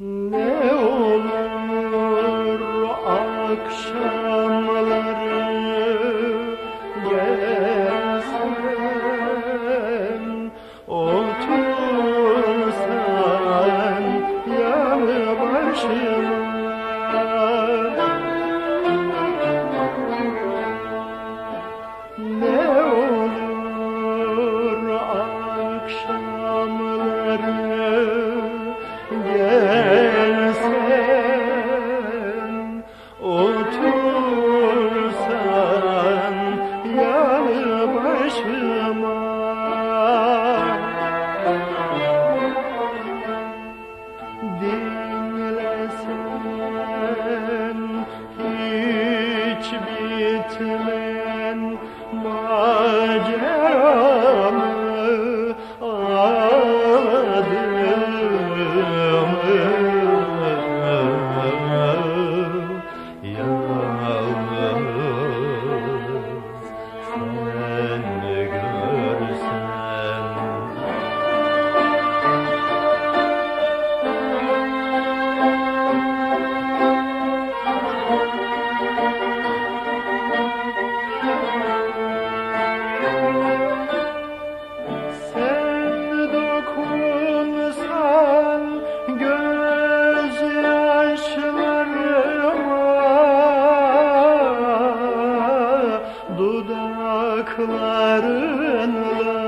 Ne dudaklarınla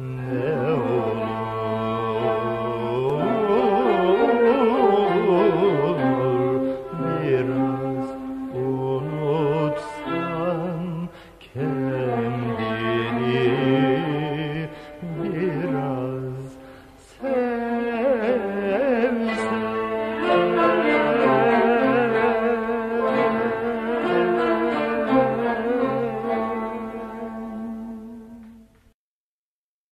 Mm.